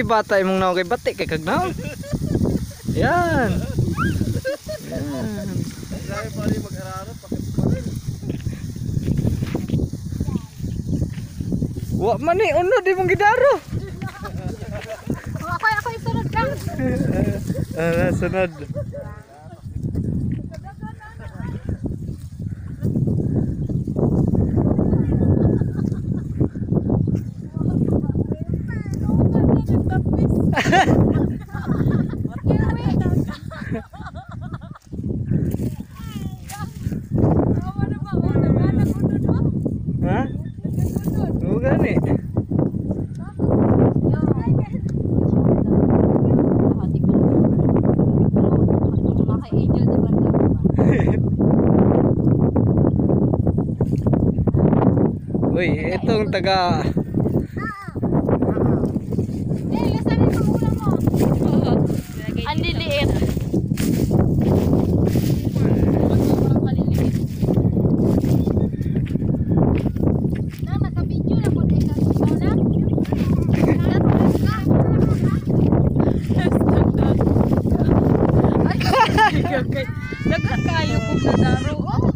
gibata imong naong kay batik kay kagnaw. Yan. Yan. Dahil pa rin mag-araro. Wa man ni uno di mong gidaro. Ako ako isunod ka. Ah, sunod. Oo gani. Uy, itong taga Ang liliit. Daghan kayo kung nadaro. Oh!